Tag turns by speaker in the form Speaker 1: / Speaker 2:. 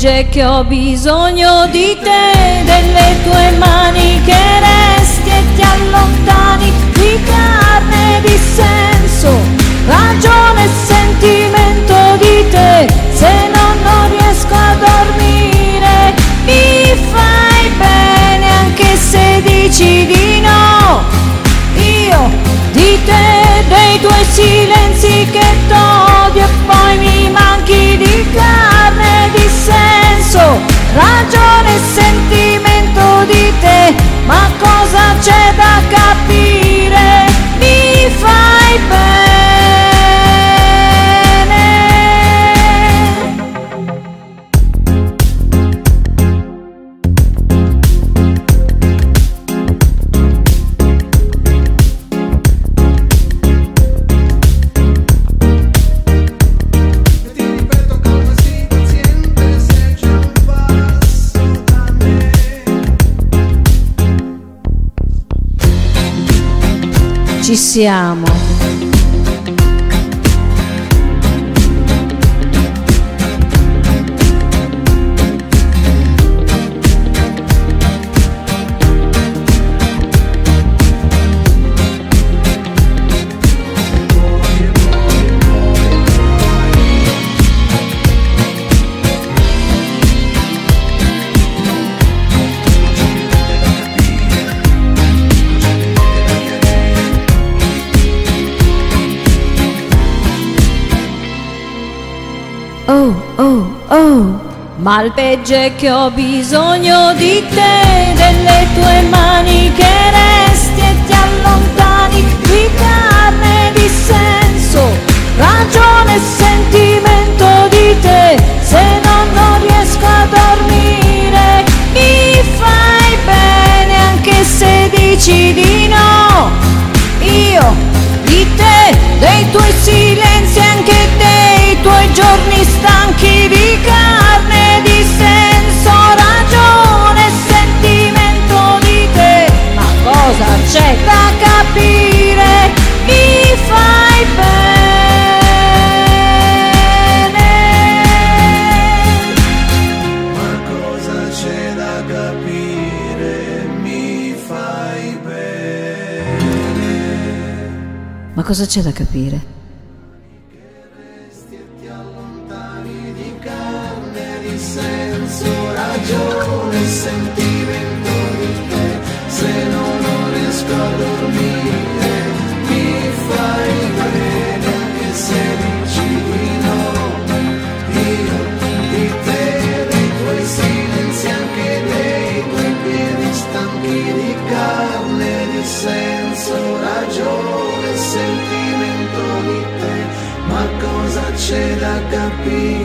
Speaker 1: Malpegge che ho bisogno di te, delle tue mani che resti e ti allontani, di carne, di senso, ragione e sentimento di te, se no non riesco a dormire, mi fai bene anche se dici di no, io di te, dei tuoi silenzi che t'odio da Ci siamo. Oh, oh, oh. Malpegge che ho bisogno di te, delle tue mani che cosa c'è da capire?
Speaker 2: Senso, ragione e sentimento será capaz.